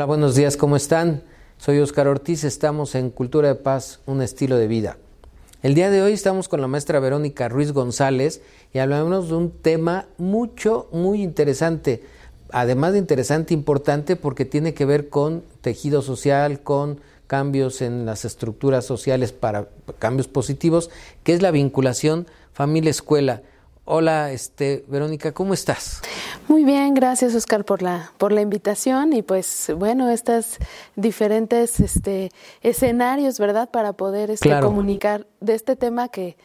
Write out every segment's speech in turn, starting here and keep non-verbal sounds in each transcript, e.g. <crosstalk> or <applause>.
Hola, buenos días, ¿cómo están? Soy Oscar Ortiz, estamos en Cultura de Paz, un estilo de vida. El día de hoy estamos con la maestra Verónica Ruiz González y hablamos de un tema mucho, muy interesante. Además de interesante, importante porque tiene que ver con tejido social, con cambios en las estructuras sociales para cambios positivos, que es la vinculación familia-escuela. Hola, este, Verónica, ¿cómo estás? Muy bien, gracias Oscar por la por la invitación y pues bueno, estas diferentes este escenarios, ¿verdad? Para poder este, comunicar de este tema que,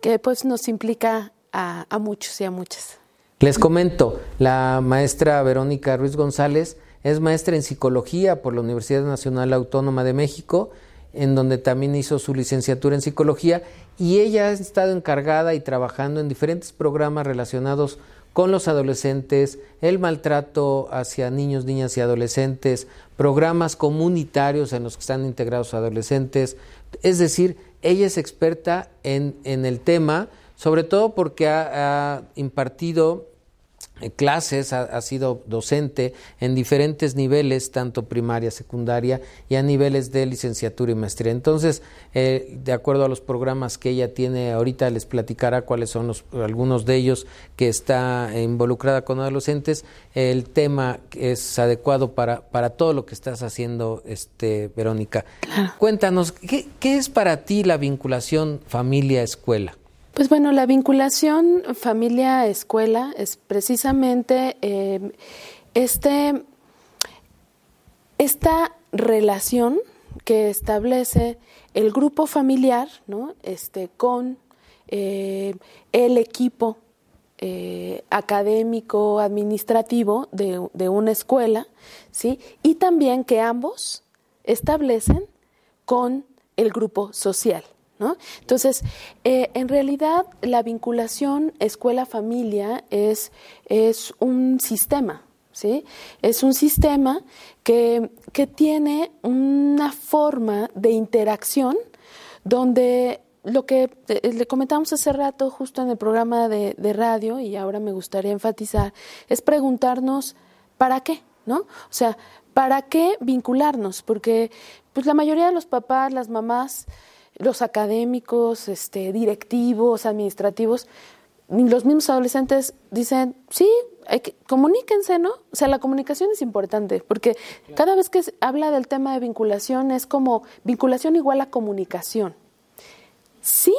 que pues nos implica a, a muchos y a muchas. Les comento, la maestra Verónica Ruiz González es maestra en psicología por la Universidad Nacional Autónoma de México, en donde también hizo su licenciatura en psicología y ella ha estado encargada y trabajando en diferentes programas relacionados con los adolescentes, el maltrato hacia niños, niñas y adolescentes, programas comunitarios en los que están integrados adolescentes. Es decir, ella es experta en, en el tema, sobre todo porque ha, ha impartido clases, ha, sido docente en diferentes niveles, tanto primaria, secundaria y a niveles de licenciatura y maestría. Entonces, eh, de acuerdo a los programas que ella tiene ahorita, les platicará cuáles son los, algunos de ellos que está involucrada con adolescentes. El tema es adecuado para, para todo lo que estás haciendo, este, Verónica. Cuéntanos, ¿qué, ¿qué es para ti la vinculación familia-escuela? Pues bueno, la vinculación familia-escuela es precisamente eh, este, esta relación que establece el grupo familiar ¿no? este, con eh, el equipo eh, académico, administrativo de, de, una escuela, ¿sí? y también que ambos establecen con el grupo social. Entonces, eh, en realidad la vinculación escuela-familia es, es un sistema, ¿sí? Es un sistema que, que tiene una forma de interacción donde lo que eh, le comentamos hace rato justo en el programa de, de, radio y ahora me gustaría enfatizar es preguntarnos ¿para qué? ¿No? O sea, ¿para qué vincularnos? Porque pues la mayoría de los papás, las mamás los académicos, este, directivos, administrativos, los mismos adolescentes dicen, sí, hay que, comuníquense, ¿no? O sea, la comunicación es importante, porque cada vez que habla del tema de vinculación es como vinculación igual a comunicación. Sí,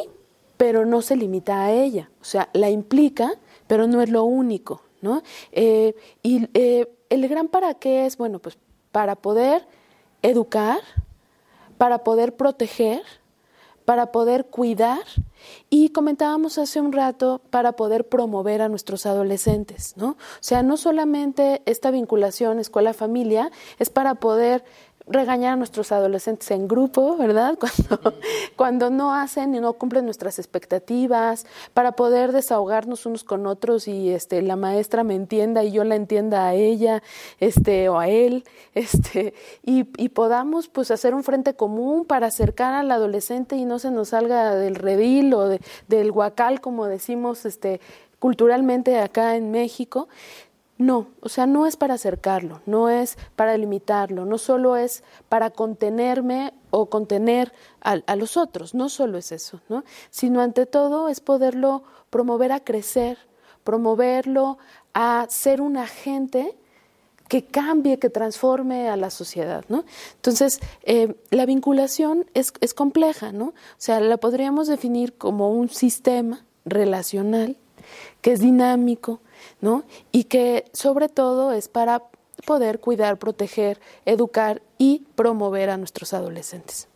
pero no se limita a ella, o sea, la implica, pero no es lo único, ¿no? Eh, y eh, el gran para qué es, bueno, pues para poder educar, para poder proteger, para poder cuidar y comentábamos hace un rato para poder promover a nuestros adolescentes, ¿no? O sea, no solamente esta vinculación escuela-familia es para poder regañar a nuestros adolescentes en grupo, ¿verdad? <laughs> Cuando, cuando no hacen y no cumplen nuestras expectativas, para poder desahogarnos unos con otros y este la maestra me entienda y yo la entienda a ella, este o a él, <laughs> este y, y podamos pues hacer un frente común para acercar al adolescente y no se nos salga del redil o de, del guacal como decimos este culturalmente acá en México, no, o sea, no es para acercarlo, no es para limitarlo, no solo es para contenerme o contener a, los otros, no solo es eso, ¿no? Sino ante todo es poderlo promover a crecer, promoverlo a ser un agente que cambie, que transforme a la sociedad, ¿no? Entonces, eh, la vinculación es, es compleja, ¿no? O sea, la podríamos definir como un sistema relacional que es dinámico, ¿no? Y que sobre todo es para poder cuidar, proteger, educar y promover a nuestros adolescentes.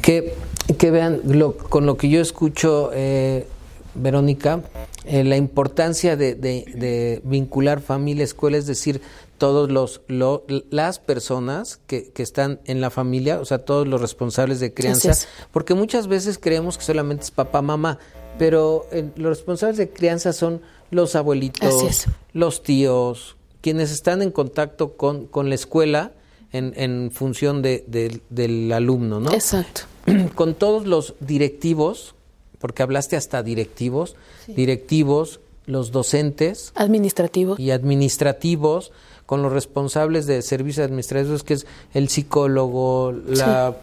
Que, que vean, con lo que yo escucho, eh, Verónica, eh, la importancia de, vincular familia, escuela, es decir, todos los las personas que, que, están en la familia, o sea, todos los responsables de crianza, porque muchas veces creemos que solamente es papá, mamá, pero eh, los responsables de crianza son los abuelitos, los tíos, quienes están en contacto con, con la escuela en, en función de, del alumno, ¿no? Exacto. <clears throat> Con todos los directivos, porque hablaste hasta directivos, directivos, los docentes administrativos. y administrativos con los responsables de servicios administrativos que es el psicólogo, la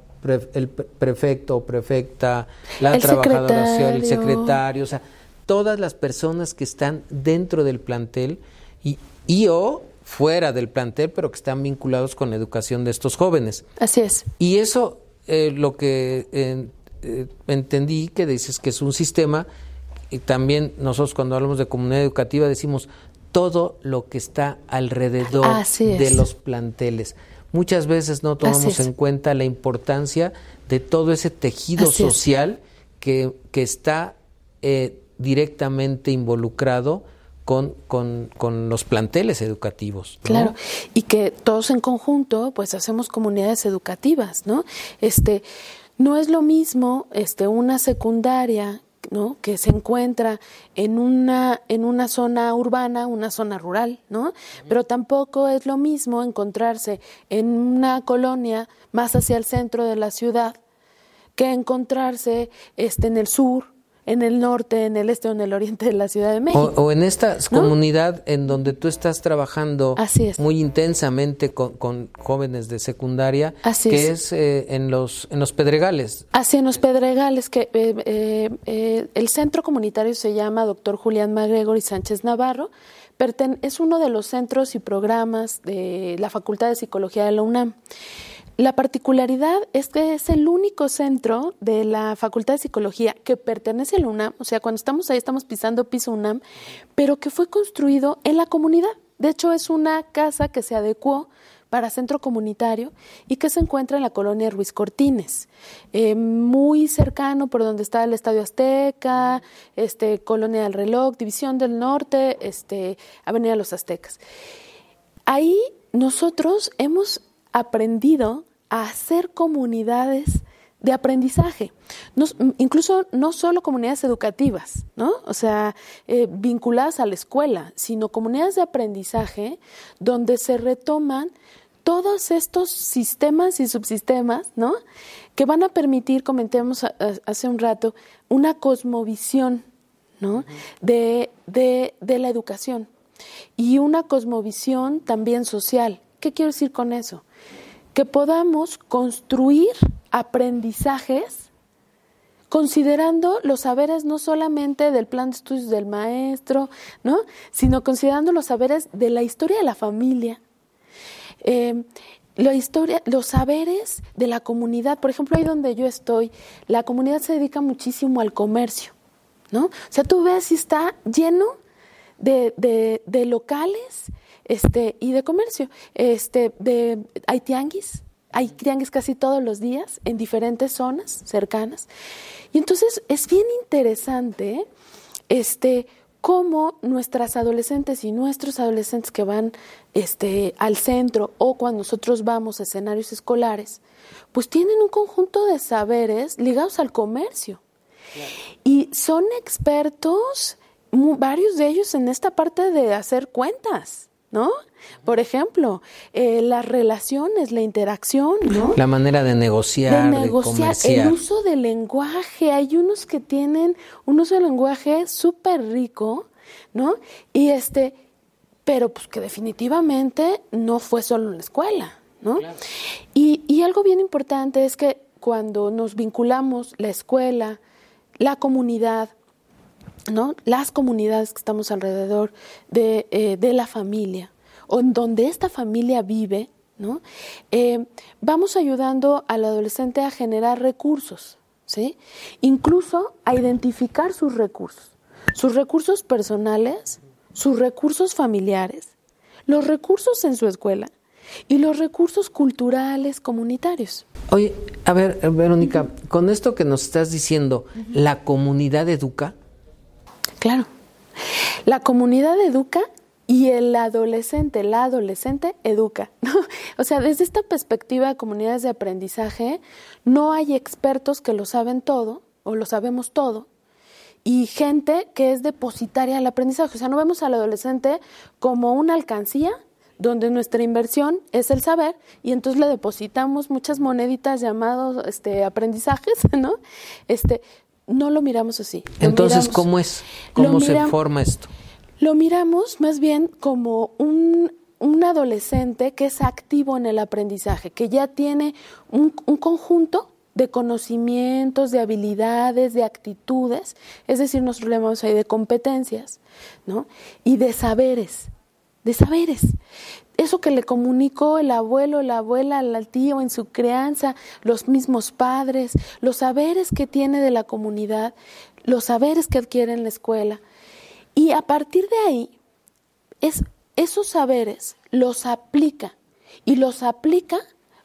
el prefecto o prefecta, la trabajadora social, el secretario, o sea, todas las personas que están dentro del plantel y, y o fuera del plantel, pero que están vinculados con la educación de estos jóvenes. Así es. Y eso, eh, lo que eh, entendí que dices que es un sistema, y también nosotros cuando hablamos de comunidad educativa decimos todo lo que está alrededor de los planteles. Muchas veces no tomamos en cuenta la importancia de todo ese tejido social que, que, está eh, directamente involucrado con, con, con, los planteles educativos. Claro, y que todos en conjunto pues hacemos comunidades educativas, ¿no? Este, no es lo mismo este, una secundaria ¿no? que se encuentra en una, en una zona urbana, una zona rural, ¿no? Pero tampoco es lo mismo encontrarse en una colonia más hacia el centro de la ciudad que encontrarse este, en el sur en el norte, en el este o en el oriente de la Ciudad de México. O, en esta comunidad en donde tú estás trabajando muy intensamente con, jóvenes de secundaria, que es, eh, en, los, en los Pedregales. Así, en los Pedregales, que eh, eh, el centro comunitario se llama Doctor Julián Magregor y Sánchez Navarro, es uno de los centros y programas de la Facultad de Psicología de la UNAM. La particularidad es que es el único centro de la Facultad de Psicología que pertenece a la UNAM, o sea, cuando estamos ahí estamos pisando piso UNAM, pero que fue construido en la comunidad. De hecho, es una casa que se adecuó para centro comunitario y que se encuentra en la colonia Ruiz Cortines, eh, muy cercano por donde está el Estadio Azteca, este, Colonia del Reloj, División del Norte, este, Avenida Los Aztecas. Ahí nosotros hemos aprendido a hacer comunidades de aprendizaje, incluso no solo comunidades educativas, ¿no? O sea, eh, vinculadas a la escuela, sino comunidades de aprendizaje donde se retoman todos estos sistemas y subsistemas, ¿no? Que van a permitir, comentemos hace un rato, una cosmovisión, ¿no? de, de, de la educación y una cosmovisión también social. ¿Qué quiero decir con eso? Que podamos construir aprendizajes considerando los saberes no solamente del plan de estudios del maestro, ¿no? sino considerando los saberes de la historia de la familia, eh, la historia, los saberes de la comunidad. Por ejemplo, ahí donde yo estoy, la comunidad se dedica muchísimo al comercio, ¿no? O sea, tú ves si está lleno de, de, de locales este, y de comercio. Este, de, hay tianguis, hay tianguis casi todos los días en diferentes zonas cercanas. Y entonces es bien interesante este, cómo nuestras adolescentes y nuestros adolescentes que van este, al centro o cuando nosotros vamos a escenarios escolares, pues tienen un conjunto de saberes ligados al comercio. Y son expertos, varios de ellos, en esta parte de hacer cuentas. ¿No? Por ejemplo, eh, las relaciones, la interacción, ¿no? La manera de negociar, de negociar, el uso del lenguaje. Hay unos que tienen un uso del lenguaje súper rico, ¿no? Y este, pero pues que definitivamente no fue solo en la escuela, ¿no? Y, y algo bien importante es que cuando nos vinculamos la escuela, la comunidad, ¿no? Las comunidades que estamos alrededor de, eh, de la familia o en donde esta familia vive, ¿no? Eh, vamos ayudando al adolescente a generar recursos, ¿sí? Incluso a identificar sus recursos, sus recursos personales, sus recursos familiares, los recursos en su escuela y los recursos culturales comunitarios. Oye, a ver, Verónica, con esto que nos estás diciendo, ¿la comunidad educa? Claro. La comunidad educa y el adolescente, la adolescente educa. <laughs> o sea, desde esta perspectiva de comunidades de aprendizaje, no hay expertos que lo saben todo o lo sabemos todo y gente que es depositaria del aprendizaje. O sea, no vemos al adolescente como una alcancía donde nuestra inversión es el saber y entonces le depositamos muchas moneditas llamados este aprendizajes, <laughs> ¿no? Este, no lo miramos así. Entonces, ¿cómo es? ¿Cómo se forma esto? Lo miramos más bien como un, adolescente que es activo en el aprendizaje, que ya tiene un, un conjunto de conocimientos, de habilidades, de actitudes, es decir, nos hablamos ahí de competencias, ¿no? Y de saberes, de saberes. Eso que le comunicó el abuelo, la abuela, al tío en su crianza, los mismos padres, los saberes que tiene de la comunidad, los saberes que adquiere en la escuela. Y a partir de ahí, es, esos saberes los aplica y los aplica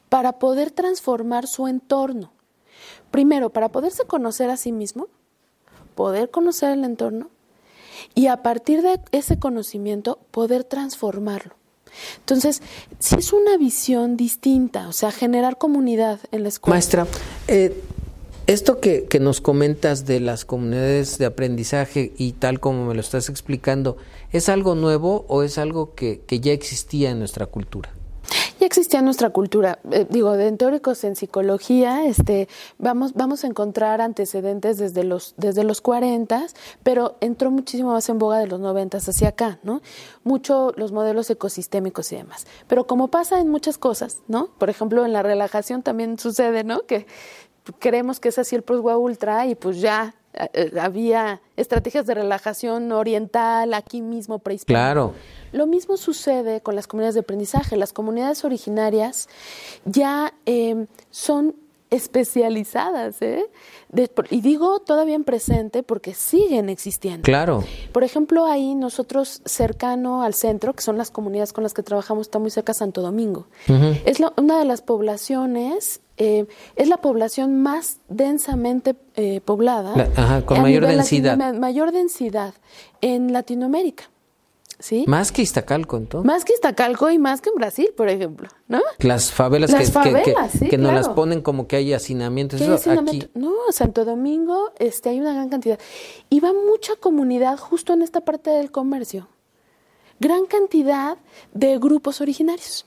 para poder transformar su entorno. Primero, para poderse conocer a sí mismo, poder conocer el entorno y a partir de ese conocimiento poder transformarlo. Entonces, si es una visión distinta, o sea, generar comunidad en la escuela. Maestra, eh, esto que, que, nos comentas de las comunidades de aprendizaje y tal como me lo estás explicando, ¿es algo nuevo o es algo que, que ya existía en nuestra cultura? Existía en nuestra cultura. Eh, digo, de teóricos en psicología, este, vamos, vamos a encontrar antecedentes desde los, desde los 40, pero entró muchísimo más en boga de los 90 hacia acá, ¿no? Mucho los modelos ecosistémicos y demás. Pero como pasa en muchas cosas, ¿no? Por ejemplo, en la relajación también sucede, ¿no? Que creemos que es así el Prosgua Ultra y pues ya había estrategias de relajación oriental aquí mismo prehispánico. Claro. Lo mismo sucede con las comunidades de aprendizaje. Las comunidades originarias ya em, son especializadas, ¿eh? y digo todavía en presente porque siguen existiendo. Claro. Por ejemplo, ahí nosotros cercano al centro, que son las comunidades con las que trabajamos, está muy cerca Santo Domingo. Es una de las poblaciones, eh, es la población más densamente eh, poblada. ajá, con mayor densidad. mayor densidad en Latinoamérica. ¿Sí? Más que Iztacalco, entonces. Más que Iztacalco y más que en Brasil, por ejemplo, ¿no? Las favelas que, que, nos las ponen como que hay hacinamientos. No, Santo Domingo este, hay una gran cantidad. Y va mucha comunidad justo en esta parte del comercio. Gran cantidad de grupos originarios.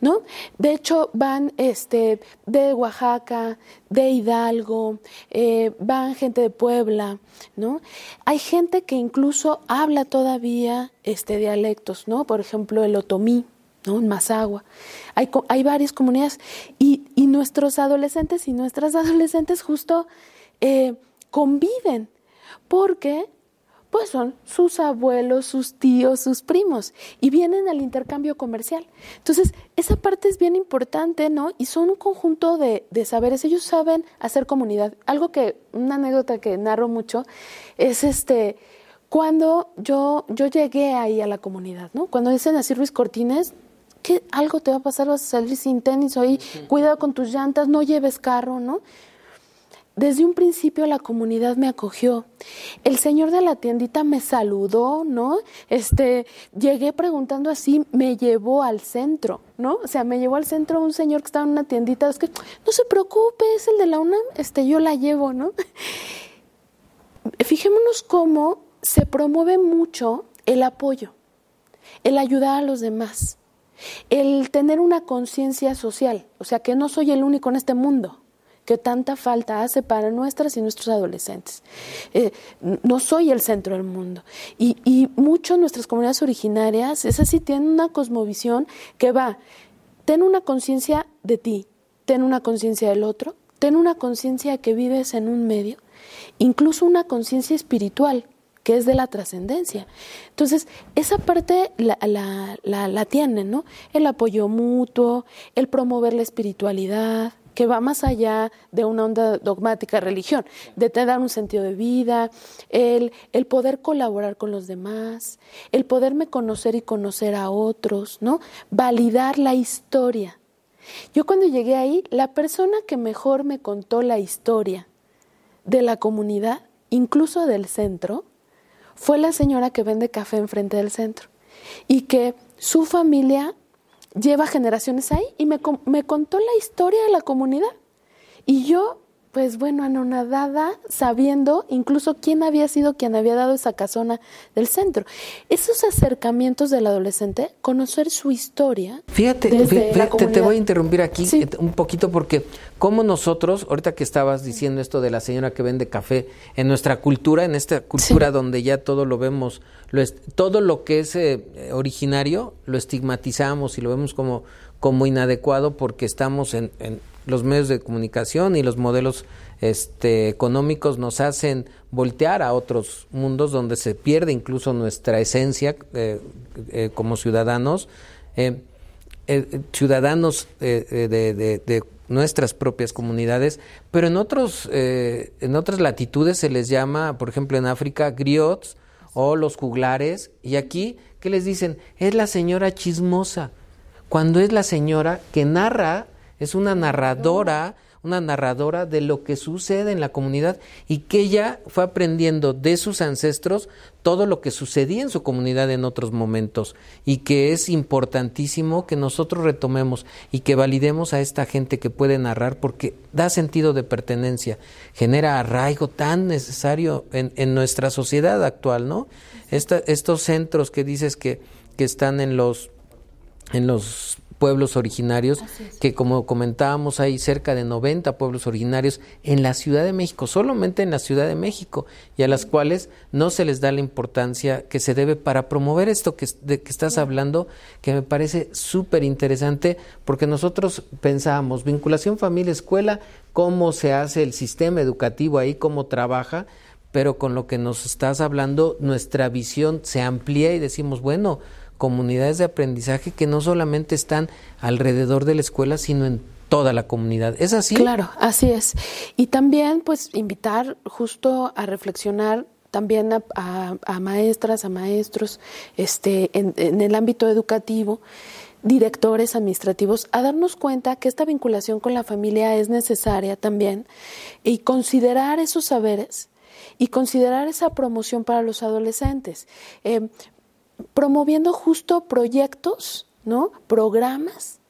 ¿No? De hecho, van este, de Oaxaca, de Hidalgo, eh, van gente de Puebla, ¿no? Hay gente que incluso habla todavía este, dialectos, ¿no? Por ejemplo, el otomí, ¿no? En Mazagua. Hay, hay varias comunidades y, y, nuestros adolescentes y nuestras <laughs> adolescentes justo eh, conviven porque pues son sus abuelos, sus tíos, sus primos, y vienen al intercambio comercial. Entonces, esa parte es bien importante, ¿no? Y son un conjunto de, de, saberes. Ellos saben hacer comunidad. Algo que, una anécdota que narro mucho, es este, cuando yo, yo llegué ahí a la comunidad, ¿no? Cuando dicen así Ruiz Cortines, que algo te va a pasar, vas a salir sin tenis hoy, cuidado con tus llantas, no lleves carro, ¿no? Desde un principio la comunidad me acogió. El señor de la tiendita me saludó, ¿no? Este, llegué preguntando así, me llevó al centro, ¿no? O sea, me llevó al centro un señor que estaba en una tiendita, es que no se preocupe, es el de la UNAM, este, yo la llevo, ¿no? Fijémonos cómo se promueve mucho el apoyo, el ayudar a los demás, el tener una conciencia social, o sea, que no soy el único en este mundo, que tanta falta hace para nuestras y nuestros adolescentes. Eh, no soy el centro del mundo. Y, y mucho nuestras comunidades originarias, es así, tienen una cosmovisión que va, ten una conciencia de ti, ten una conciencia del otro, ten una conciencia que vives en un medio, incluso una conciencia espiritual que es de la trascendencia. Entonces, esa parte la, la, la, la tienen, ¿no? El apoyo mutuo, el promover la espiritualidad, que va más allá de una onda dogmática religión, de te dar un sentido de vida, el, el poder colaborar con los demás, el poderme conocer y conocer a otros, ¿no? Validar la historia. Yo cuando llegué ahí, la persona que mejor me contó la historia de la comunidad, incluso del centro, fue la señora que vende café enfrente del centro y que su familia lleva generaciones ahí y me, me contó la historia de la comunidad. Y yo pues bueno, anonadada, sabiendo incluso quién había sido quien había dado esa casona del centro. Esos acercamientos del adolescente, conocer su historia. Fíjate, fíjate te voy a interrumpir aquí eh, un poquito porque como nosotros, ahorita que estabas diciendo esto de la señora que vende café, en nuestra cultura, en esta cultura donde ya todo lo vemos, lo todo lo que es eh, originario, lo estigmatizamos y lo vemos como, como inadecuado porque estamos en los medios de comunicación y los modelos este, económicos nos hacen voltear a otros mundos donde se pierde incluso nuestra esencia eh, eh, como ciudadanos, eh, ciudadanos de, de, nuestras propias comunidades, pero en otros en otras latitudes se les llama, por ejemplo en África, griots o los juglares, y aquí, ¿qué les dicen? Es la señora chismosa, cuando es la señora que narra es una narradora, una narradora de lo que sucede en la comunidad y que ella fue aprendiendo de sus ancestros todo lo que sucedía en su comunidad en otros momentos y que es importantísimo que nosotros retomemos y que validemos a esta gente que puede narrar porque da sentido de pertenencia, genera arraigo tan necesario en, en nuestra sociedad actual, ¿no? estos centros que dices que, que están en los en los pueblos originarios, que como comentábamos hay cerca de 90 pueblos originarios en la Ciudad de México, solamente en la Ciudad de México, y a las cuales no se les da la importancia que se debe para promover esto que, de que estás hablando, que me parece súper interesante, porque nosotros pensábamos vinculación familia-escuela, cómo se hace el sistema educativo ahí, cómo trabaja, pero con lo que nos estás hablando, nuestra visión se amplía y decimos, bueno, comunidades de aprendizaje que no solamente están alrededor de la escuela, sino en toda la comunidad. ¿Es así? Claro, así es. Y también, pues, invitar justo a reflexionar también a, maestras, a maestros, este, en, el ámbito educativo, directores administrativos, a darnos cuenta que esta vinculación con la familia es necesaria también y considerar esos saberes y considerar esa promoción para los adolescentes. Eh, promoviendo justo proyectos, ¿no? Programas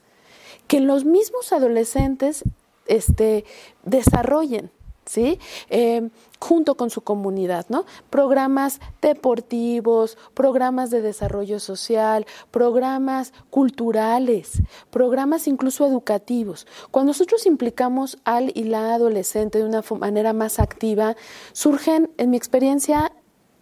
que los mismos adolescentes este, desarrollen, ¿sí? Eh, junto con su comunidad, ¿no? Programas deportivos, programas de desarrollo social, programas culturales, programas incluso educativos. Cuando nosotros implicamos al y la adolescente de una manera más activa, surgen, en mi experiencia,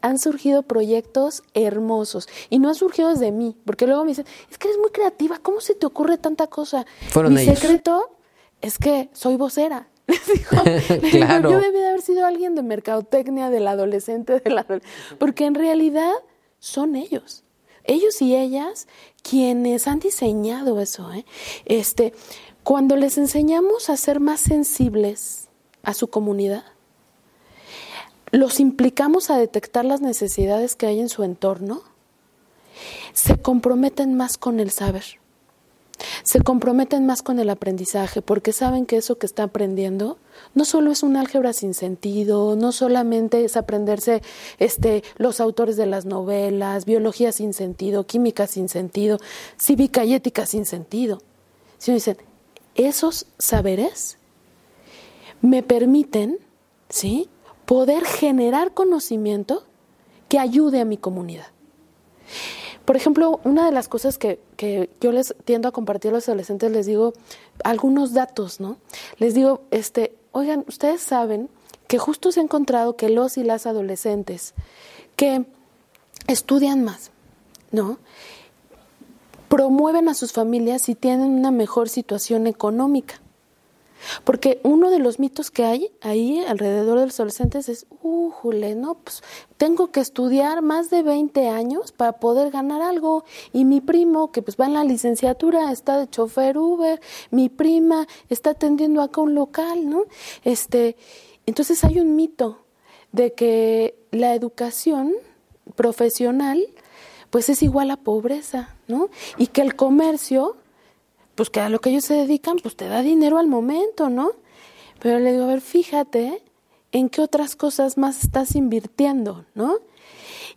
han surgido proyectos hermosos y no han surgido desde mí, porque luego me dicen, es que eres muy creativa, ¿cómo se te ocurre tanta cosa? Mi secreto es que soy vocera. <laughs> <laughs> claro. yo debí de haber sido alguien de mercadotecnia, del adolescente, del adolescente, porque en realidad son ellos, ellos y ellas quienes han diseñado eso. ¿eh? Este, cuando les enseñamos a ser más sensibles a su comunidad, los implicamos a detectar las necesidades que hay en su entorno, se comprometen más con el saber, se comprometen más con el aprendizaje, porque saben que eso que está aprendiendo no solo es un álgebra sin sentido, no solamente es aprenderse este, los autores de las novelas, biología sin sentido, química sin sentido, cívica y ética sin sentido, sino dicen, esos saberes me permiten, ¿sí?, poder generar conocimiento que ayude a mi comunidad. Por ejemplo, una de las cosas que, yo les tiendo a compartir a los adolescentes, les digo algunos datos, ¿no? Les digo, este, oigan, ustedes saben que justo se ha encontrado que los y las adolescentes que estudian más, ¿no? Promueven a sus familias y tienen una mejor situación económica. Porque uno de los mitos que hay ahí alrededor de los adolescentes es, uh, no, pues tengo que estudiar más de 20 años para poder ganar algo. Y mi primo, que pues va en la licenciatura, está de chofer Uber, mi prima está atendiendo acá un local, ¿no? Este, entonces hay un mito de que la educación profesional pues es igual a pobreza, ¿no? Y que el comercio pues que a lo que ellos se dedican, pues te da dinero al momento, ¿no? Pero le digo, a ver, fíjate en qué otras cosas más estás invirtiendo, ¿no?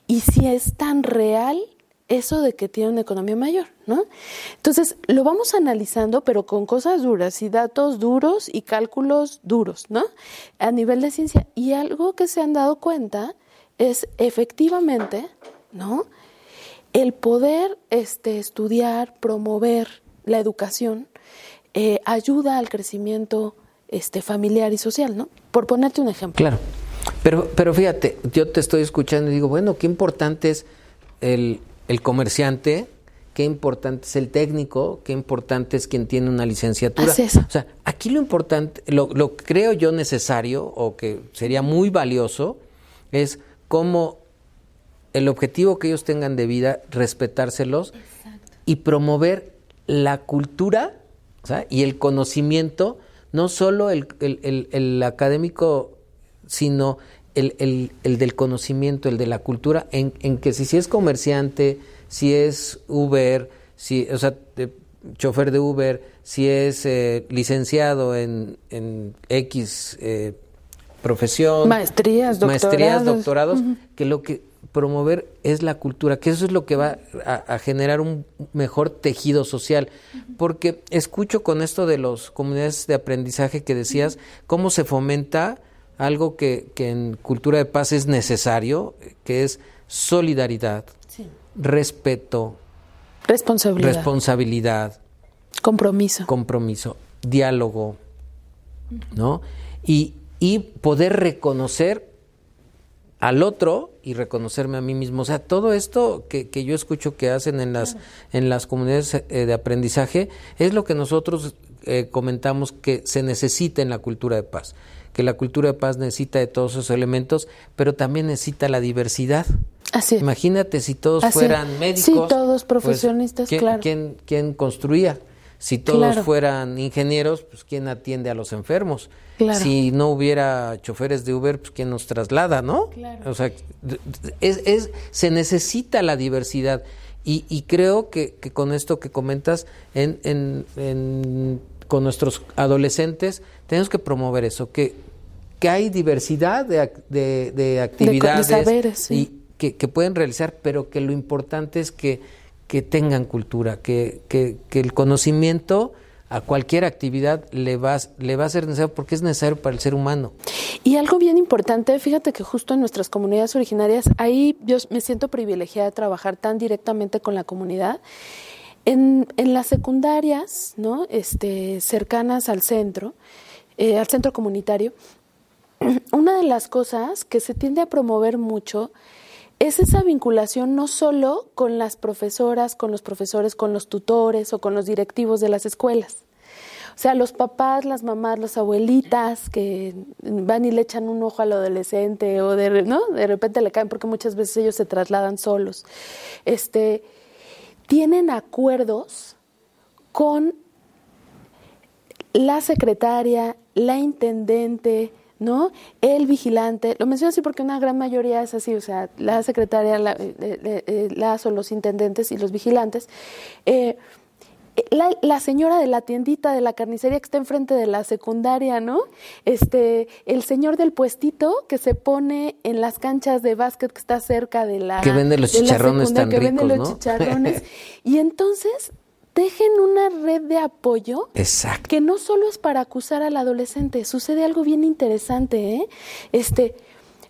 Y si es tan real eso de que tiene una economía mayor, ¿no? Entonces, lo vamos analizando, pero con cosas duras y datos duros y cálculos duros, ¿no? A nivel de ciencia. Y algo que se han dado cuenta es efectivamente, ¿no? El poder este, estudiar, promover la educación, eh, ayuda al crecimiento este, familiar y social, ¿no? Por ponerte un ejemplo. Claro. Pero, pero fíjate, yo te estoy escuchando y digo, bueno, qué importante es el, el comerciante, qué importante es el técnico, qué importante es quien tiene una licenciatura. O sea, aquí lo importante, lo, lo creo yo necesario o que sería muy valioso es cómo el objetivo que ellos tengan de vida, respetárselos y promover la cultura y el conocimiento, no solo el, el, el académico, sino el, el, del conocimiento, el de la cultura, en, en que si, si, es comerciante, si es Uber, si, o sea, chofer de Uber, si es eh, licenciado en, en X eh, profesión, maestrías, doctorados, maestrías, doctorados que lo que promover es la cultura, que eso es lo que va a, a generar un mejor tejido social. Porque escucho con esto de las comunidades de aprendizaje que decías, cómo se fomenta algo que, que, en cultura de paz es necesario, que es solidaridad, sí. respeto, responsabilidad. responsabilidad, compromiso, compromiso, diálogo, ¿no? Y, y poder reconocer al otro y reconocerme a mí mismo. O sea, todo esto que, que yo escucho que hacen en las, en las comunidades eh, de aprendizaje es lo que nosotros eh, comentamos que se necesita en la cultura de paz que la cultura de paz necesita de todos esos elementos, pero también necesita la diversidad. Así es. Imagínate si todos Así fueran médicos. Sí, todos profesionistas, pues, ¿quién, claro. ¿quién, ¿quién, construía? Si todos Claro. fueran ingenieros, pues ¿quién atiende a los enfermos? Claro. Si no hubiera choferes de Uber, pues ¿quién nos traslada, no? Claro. O sea, es, es, se necesita la diversidad. Y, y creo que, que, con esto que comentas, en, en, en, con nuestros adolescentes, tenemos que promover eso, que, que hay diversidad de, de, de actividades de saberes, sí. y que, que, pueden realizar, pero que lo importante es que, que tengan cultura, que, que, el conocimiento a cualquier actividad le va, le va a ser necesario porque es necesario para el ser humano. Y algo bien importante, fíjate que justo en nuestras comunidades originarias, ahí yo me siento privilegiada de trabajar tan directamente con la comunidad. En, en las secundarias, ¿no? Este, cercanas al centro, eh, al centro comunitario, <clears throat> una de las cosas que se tiende a promover mucho es esa vinculación no solo con las profesoras, con los profesores, con los tutores o con los directivos de las escuelas. O sea, los papás, las mamás, las abuelitas que van y le echan un ojo al adolescente o de, ¿no? de repente le caen porque muchas veces ellos se trasladan solos. Este, tienen acuerdos con la secretaria, la intendente, ¿no? El vigilante, lo menciono así porque una gran mayoría es así, o sea, la secretaria, la, eh, eh, las o los intendentes y los vigilantes. Eh, la, la, señora de la tiendita de la carnicería que está enfrente de la secundaria, ¿no? Este, el señor del puestito que se pone en las canchas de básquet que está cerca de la que vende los chicharrones tan que ricos, vende los chicharrones <laughs> y entonces dejen una red de apoyo Exacto. que no solo es para acusar al adolescente, sucede algo bien interesante, ¿eh? Este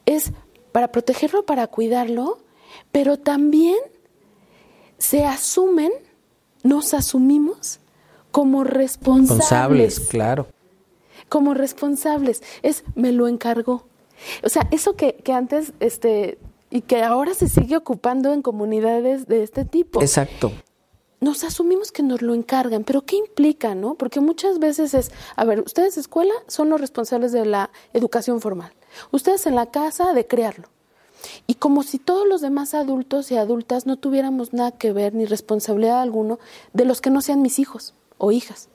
es para protegerlo, para cuidarlo, pero también se asumen, nos asumimos como responsables. Responsables, claro. Como responsables. Es me lo encargó. O sea, eso que, que antes, este, y que ahora se sigue ocupando en comunidades de este tipo. Exacto nos asumimos que nos lo encargan, pero ¿qué implica, no? Porque muchas veces es, a ver, ustedes escuela son los responsables de la educación formal, ustedes en la casa de crearlo. Y como si todos los demás adultos y adultas no tuviéramos nada que ver ni responsabilidad alguno de los que no sean mis hijos o hijas.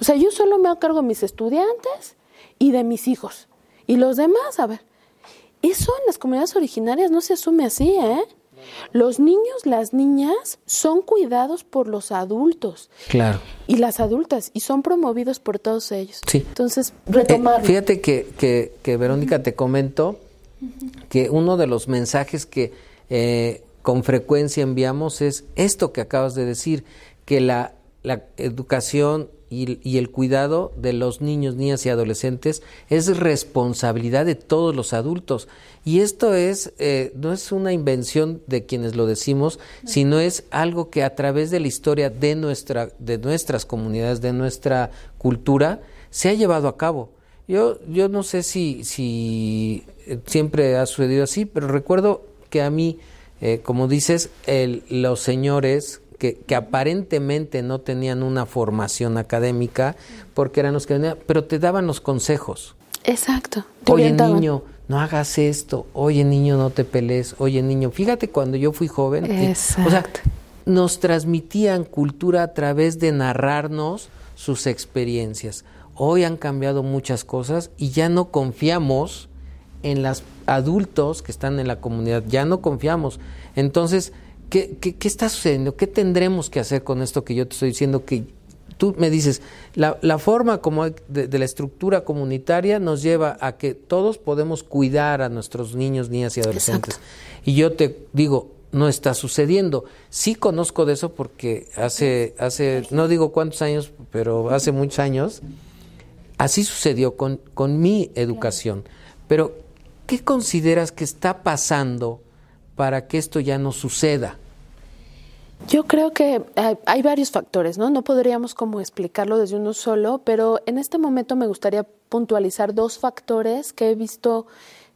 O sea, yo solo me hago cargo de mis estudiantes y de mis hijos. Y los demás, a ver, eso en las comunidades originarias no se asume así, ¿eh? Los niños, las niñas son cuidados por los adultos. Claro. Y las adultas, y son promovidos por todos ellos. Sí. Entonces, retomar. Eh, fíjate que, que, que Verónica uh -huh. te comento uh -huh. que uno de los mensajes que eh, con frecuencia enviamos es esto que acabas de decir, que la, la educación y, el cuidado de los niños, niñas y adolescentes es responsabilidad de todos los adultos. Y esto es, eh, no es una invención de quienes lo decimos, sino es algo que a través de la historia de, nuestra, de nuestras comunidades, de nuestra cultura, se ha llevado a cabo. Yo, yo no sé si, si eh, siempre ha sucedido así, pero recuerdo que a mí, eh, como dices, el, los señores que, aparentemente no tenían una formación académica, porque eran los que venían, pero te daban los consejos. Exacto. Oye, niño, no hagas esto. Oye, niño, no te pelees. Oye, niño, fíjate cuando yo fui joven. o sea, nos transmitían cultura a través de narrarnos sus experiencias. Hoy han cambiado muchas cosas y ya no confiamos en los adultos que están en la comunidad, ya no confiamos. Entonces, ¿Qué, qué, está sucediendo? ¿Qué tendremos que hacer con esto que yo te estoy diciendo? Que tú me dices, la, la forma como de, la estructura comunitaria nos lleva a que todos podemos cuidar a nuestros niños, niñas y adolescentes. Y yo te digo, no está sucediendo. Sí conozco de eso porque hace, hace, no digo cuántos años, pero hace muchos años, así sucedió con, con mi educación. Pero, ¿qué consideras que está pasando para que esto ya no suceda? Yo creo que hay, varios factores, ¿no? No podríamos como explicarlo desde uno solo, pero en este momento me gustaría puntualizar dos factores que he visto,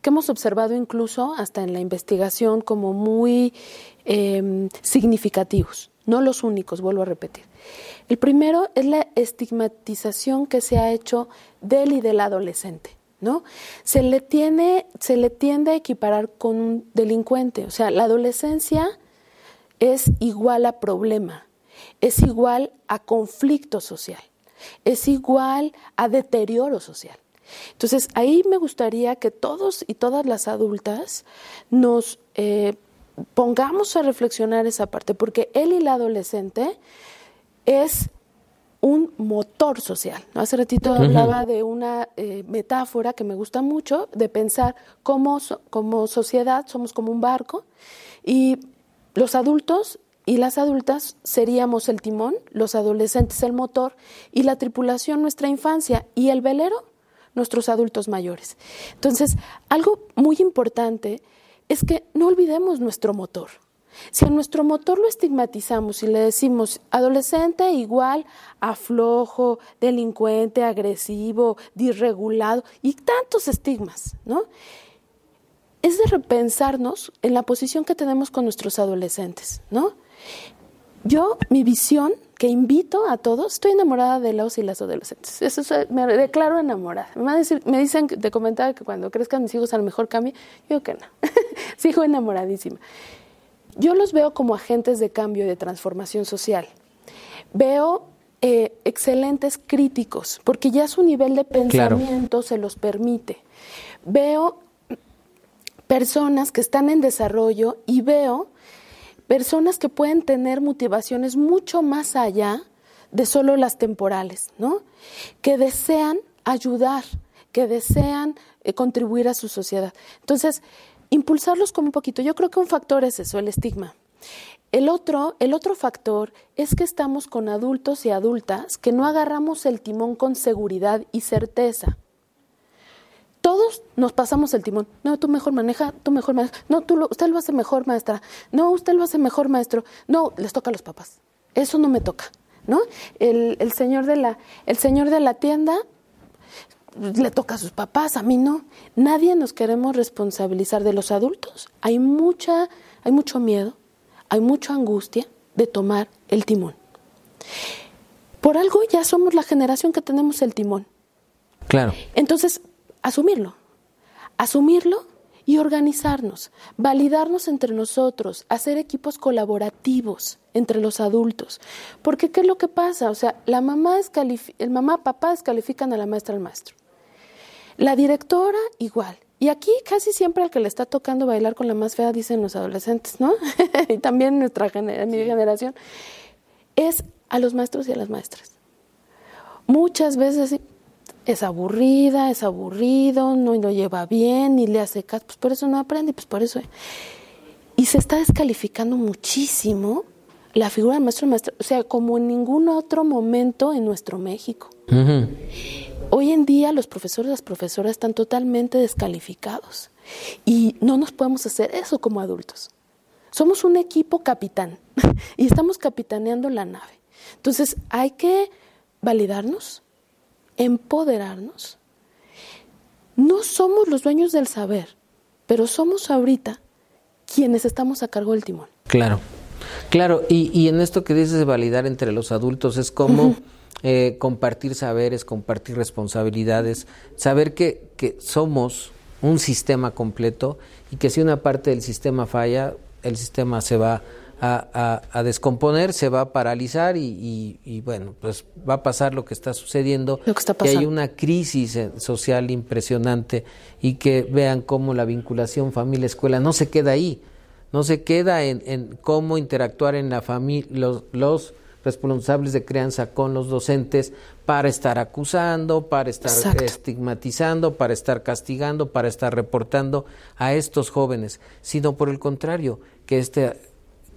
que hemos observado incluso hasta en la investigación como muy em, significativos, no los únicos, vuelvo a repetir. El primero es la estigmatización que se ha hecho del y del adolescente. ¿No? Se le, tiene, se le tiende a equiparar con un delincuente. O sea, la adolescencia es igual a problema, es igual a conflicto social, es igual a deterioro social. Entonces, ahí me gustaría que todos y todas las adultas nos eh, pongamos a reflexionar esa parte, porque él y la adolescente es un motor social. Hace ratito hablaba de una eh, metáfora que me gusta mucho, de pensar cómo como sociedad somos como un barco y los adultos y las adultas seríamos el timón, los adolescentes el motor y la tripulación nuestra infancia y el velero nuestros adultos mayores. Entonces, algo muy importante es que no olvidemos nuestro motor. Si a nuestro motor lo estigmatizamos y le decimos adolescente igual a flojo, delincuente, agresivo, disregulado y tantos estigmas, ¿no? es de repensarnos en la posición que tenemos con nuestros adolescentes, ¿no? Yo, mi visión, que invito a todos, estoy enamorada de los y las adolescentes. Eso me declaro enamorada. Me, dicen, te comentaba que cuando crezcan mis hijos a lo mejor cambie. Yo que no. <laughs> Sigo enamoradísima. Yo los veo como agentes de cambio y de transformación social. Veo eh, excelentes críticos, porque ya su nivel de pensamiento se los permite. Veo personas que están en desarrollo y veo personas que pueden tener motivaciones mucho más allá de solo las temporales, ¿no? Que desean ayudar, que desean eh, contribuir a su sociedad. Entonces, impulsarlos como un poquito. Yo creo que un factor es eso, el estigma. El otro, el otro factor es que estamos con adultos y adultas que no agarramos el timón con seguridad y certeza. Todos nos pasamos el timón. No, tú mejor maneja, tú mejor maneja. No, tú lo, usted lo hace mejor, maestra. No, usted lo hace mejor, maestro. No, les toca a los papás. Eso no me toca, ¿no? El, el señor de la, el señor de la tienda le toca a sus papás, a mí no. Nadie nos queremos responsabilizar de los adultos. Hay mucha, hay mucho miedo, hay mucha angustia de tomar el timón. Por algo ya somos la generación que tenemos el timón. Claro. Entonces, asumirlo, asumirlo y organizarnos, validarnos entre nosotros, hacer equipos colaborativos entre los adultos. Porque ¿qué es lo que pasa? O sea, la mamá el mamá, papá descalifican a la maestra al maestro. La directora igual. Y aquí casi siempre al que le está tocando bailar con la más fea dicen los adolescentes, ¿no? <laughs> y también nuestra mi generación es a los maestros y a las maestras. Muchas veces es aburrida, es aburrido, no lo lleva bien, ni le hace caso, pues por eso no aprende, pues por eso. y se está descalificando muchísimo la figura del maestro y maestra, o sea, como en ningún otro momento en nuestro México. Hoy en día los profesores y las profesoras están totalmente descalificados y no nos podemos hacer eso como adultos. Somos un equipo capitán <laughs> y estamos capitaneando la nave. Entonces hay que validarnos, empoderarnos. No somos los dueños del saber, pero somos ahorita quienes estamos a cargo del timón. Claro, claro. Y, en esto que dices de validar entre los adultos es como eh, compartir saberes, compartir responsabilidades, saber que, que somos un sistema completo y que si una parte del sistema falla, el sistema se va a, descomponer, se va a paralizar y, bueno, pues va a pasar lo que está sucediendo, que, hay una crisis eh, social impresionante y que vean cómo la vinculación familia-escuela no se queda ahí, no se queda en, cómo interactuar en la familia, los, los responsables de crianza con los docentes para estar acusando, para estar estigmatizando, para estar castigando, para estar reportando a estos jóvenes, sino por el contrario, que este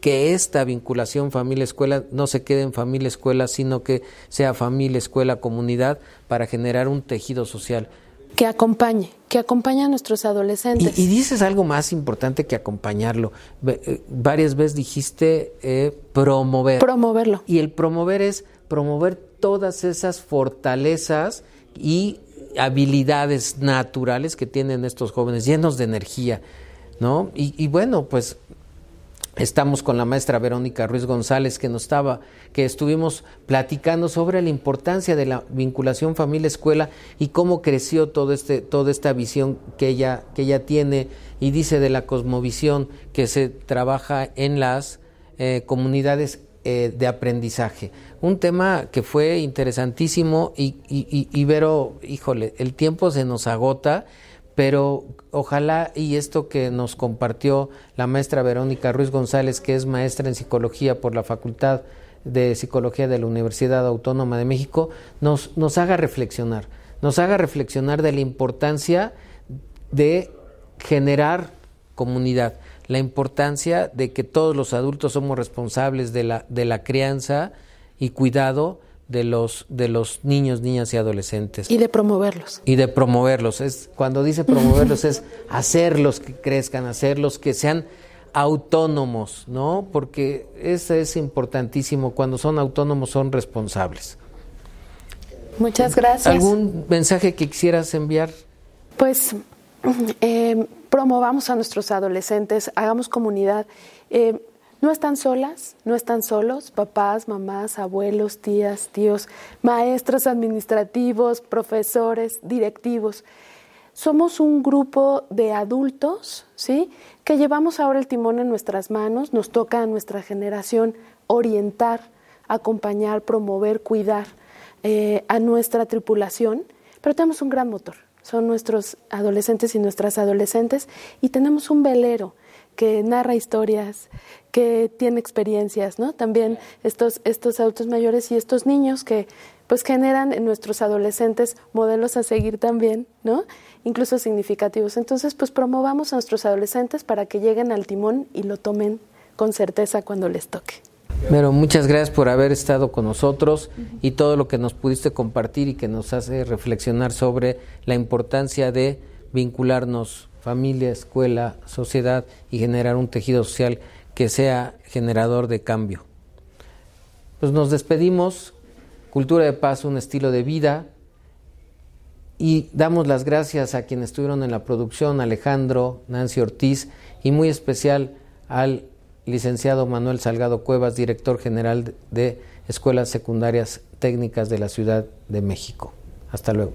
que esta vinculación familia-escuela no se quede en familia-escuela, sino que sea familia-escuela-comunidad para generar un tejido social. Que acompañe, que acompañe a nuestros adolescentes. Y, dices algo más importante que acompañarlo. Eh, varias veces dijiste eh, promover. Promoverlo. Y el promover es promover todas esas fortalezas y habilidades naturales que tienen estos jóvenes, llenos de energía, ¿no? Y, y bueno, pues Estamos con la maestra Verónica Ruiz González que nos estaba, que estuvimos platicando sobre la importancia de la vinculación familia-escuela y cómo creció todo este, toda esta visión que ella, que ella tiene y dice de la cosmovisión que se trabaja en las eh, comunidades eh, de aprendizaje. Un tema que fue interesantísimo y, y, y, Vero, híjole, el tiempo se nos agota pero ojalá y esto que nos compartió la maestra Verónica Ruiz González, que es maestra en psicología por la Facultad de Psicología de la Universidad Autónoma de México, nos, nos haga reflexionar, nos haga reflexionar de la importancia de generar comunidad, la importancia de que todos los adultos somos responsables de la, de la crianza y cuidado de los de los niños, niñas y adolescentes. Y de promoverlos. Y de promoverlos. Es cuando dice promoverlos es hacerlos que crezcan, hacerlos que sean autónomos, ¿no? Porque eso es importantísimo. Cuando son autónomos son responsables. Muchas gracias. ¿Algún mensaje que quisieras enviar? Pues eh, promovamos a nuestros adolescentes, hagamos comunidad. Eh, no están solas, no están solos, papás, mamás, abuelos, tías, tíos, maestros administrativos, profesores, directivos. Somos un grupo de adultos, ¿sí? Que llevamos ahora el timón en nuestras manos, nos toca a nuestra generación orientar, acompañar, promover, cuidar eh, a nuestra tripulación, pero tenemos un gran motor, son nuestros adolescentes y nuestras adolescentes, y tenemos un velero que narra historias, que tiene experiencias, ¿no? También estos, estos adultos mayores y estos niños que pues generan en nuestros adolescentes modelos a seguir también, ¿no? Incluso significativos. Entonces, pues promovamos a nuestros adolescentes para que lleguen al timón y lo tomen con certeza cuando les toque. Pero muchas gracias por haber estado con nosotros y todo lo que nos pudiste compartir y que nos hace reflexionar sobre la importancia de vincularnos familia, escuela, sociedad y generar un tejido social que sea generador de cambio. Pues nos despedimos, Cultura de Paz, un estilo de vida, y damos las gracias a quienes estuvieron en la producción, Alejandro, Nancy Ortiz, y muy especial al licenciado Manuel Salgado Cuevas, director general de Escuelas Secundarias Técnicas de la Ciudad de México. Hasta luego.